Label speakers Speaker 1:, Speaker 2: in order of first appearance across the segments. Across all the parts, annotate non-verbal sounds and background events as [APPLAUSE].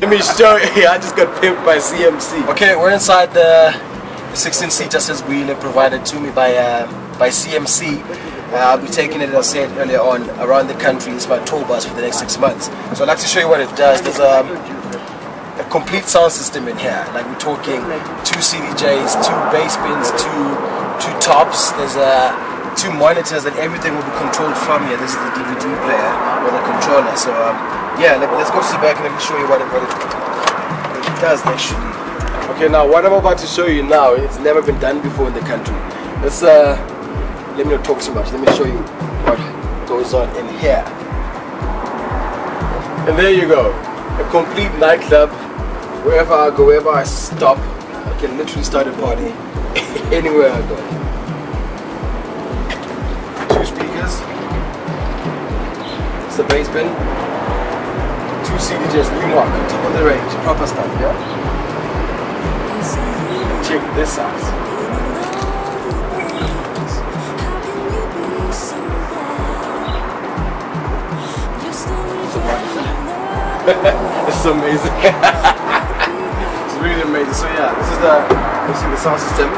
Speaker 1: Let me show you. [LAUGHS] I just got pimped by CMC.
Speaker 2: Okay, we're inside the 16 seat just as wheeler provided to me by uh, by CMC. Uh, I'll be taking it, as I said earlier on, around the country. It's my tour bus for the next six months. So I'd like to show you what it does. There's um, a complete sound system in here. Like we're talking two CDJs, two bass bins, two two tops. There's uh, two monitors and everything will be controlled from here. This is the DVD player or the controller. So um, yeah, let, us go to the back and let me show you what it, what it, what it does actually.
Speaker 1: Okay, now what I'm about to show you now, it's never been done before in the country. Let's uh, let me not talk too much. Let me show you what goes on in here. And there you go, a complete nightclub. Wherever I go, wherever I stop, I can literally start a party [LAUGHS] anywhere I go. It's the bass bin. Two CDJs, Numark, top of the range, proper stuff, yeah? Check this out. [LAUGHS] it's amazing. [LAUGHS] it's really amazing. So yeah, this is the you see the sound system.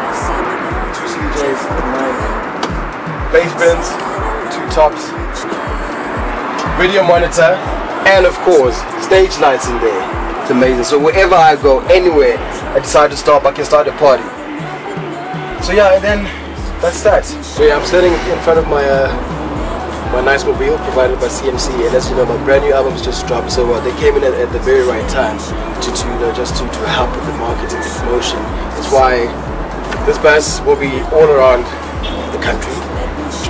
Speaker 1: Two CDJs, nine bass two tops, video monitor, and of course stage lights in there. It's amazing. So wherever I go, anywhere I decide to stop, I can start a party. So yeah, and then that's that. So yeah, I'm sitting in front of my uh, my nice mobile provided by CMC and as you know my brand new album's just dropped so uh, they came in at, at, the very right time to, to you know just to, to help with the marketing and promotion that's why this bus will be all around the country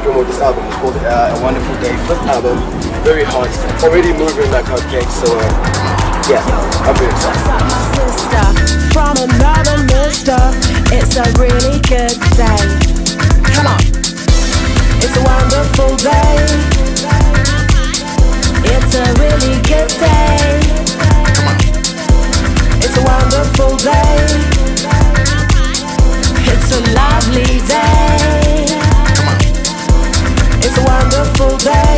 Speaker 1: promote this album it's called uh, A Wonderful Day. First album very hot already moving like hotcakes so uh, yeah I'm very excited.
Speaker 3: From another mister it's a really good day beautiful day.